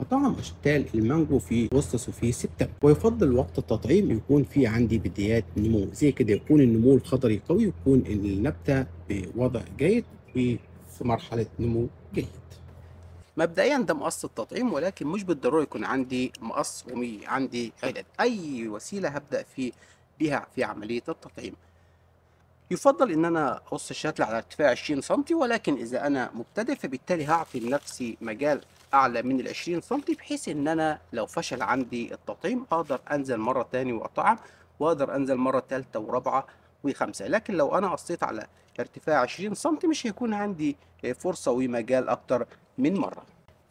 وطعم أشكال المانجو في أغسطس وفي سبتمبر. ويفضل وقت التطعيم يكون في عندي بدايات نمو. زي كده يكون النمو الخضري قوي ويكون النبتة بوضع جيد وفي مرحلة نمو جيد. مبدئيا ده مقص التطعيم ولكن مش بالضرورة يكون عندي مقص وعندي عدد. أي وسيلة هبدأ في بها في عملية التطعيم. يفضل إن أنا أقص الشتل على ارتفاع 20 سم ولكن إذا أنا مبتدئ فبالتالي هعطي لنفسي مجال أعلى من ال 20 سم بحيث إن أنا لو فشل عندي التطعيم أقدر أنزل مرة تاني وأطعم وأقدر أنزل مرة ثالثه ورابعة وخمسة. لكن لو أنا قصيت على ارتفاع 20 سم مش هيكون عندي فرصة ومجال أكتر من مرة.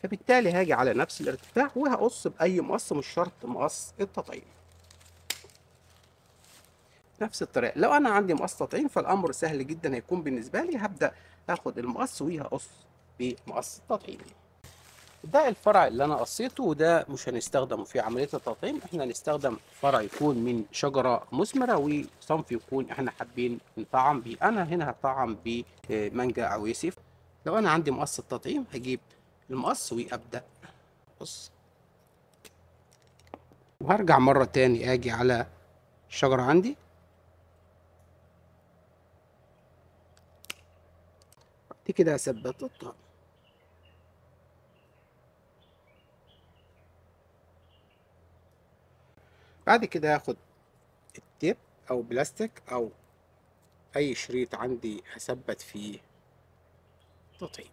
فبالتالي هاجي على نفس الارتفاع وهقص بأي مقص مش شرط مقص التطعيم. نفس الطريقة. لو أنا عندي مقص تطعيم فالأمر سهل جدا هيكون بالنسبة لي هبدأ آخد المقص وهقص بمقص تطعيم ده الفرع اللي أنا قصيته وده مش هنستخدمه في عملية التطعيم. إحنا هنستخدم فرع يكون من شجرة مثمرة وصنف يكون إحنا حابين نطعم بيه. أنا هنا هطعم بمانجا عويسف لو أنا عندي مقص التطعيم هجيب المقص وأبدأ. بص. وهرجع مرة تاني آجي على الشجره عندي. كده اثبت الطعم بعد كده هاخد التيب أو بلاستيك أو أي شريط عندي هثبت فيه تطعيم.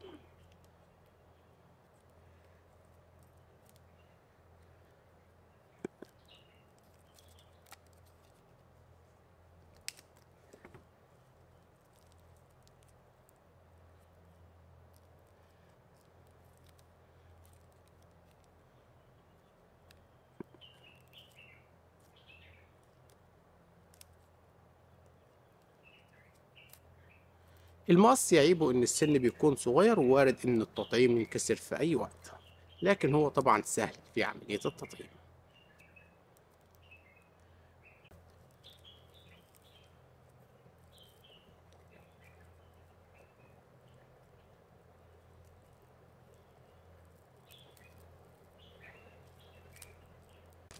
المقص يعيبه إن السن بيكون صغير ووارد إن التطعيم ينكسر في أي وقت لكن هو طبعا سهل في عملية التطعيم.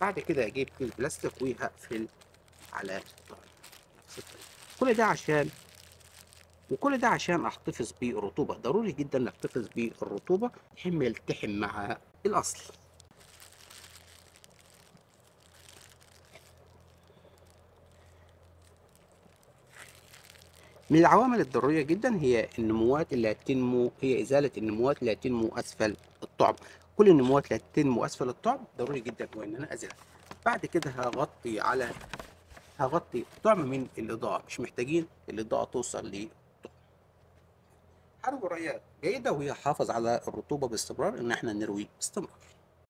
بعد كده أجيب البلاستيك وهقفل على كل ده عشان وكل ده عشان أحتفظ بالرطوبة. ضروري جدا احتفظ بالرطوبة يهم يلتحم مع الأصل. من العوامل الضرورية جدا هي النموات اللي هتنمو هي إزالة النموات اللي هتنمو أسفل الطعم. كل النموات اللي هتنمو أسفل الطعم ضروري جدا هو إن أنا ازيلها بعد كده هغطي على هغطي طعم من الإضاءة. مش محتاجين الإضاءة توصل ل حرب الريات جيدة وهي حافظ على الرطوبة باستمرار إن إحنا نروي باستمرار.